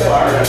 Yeah.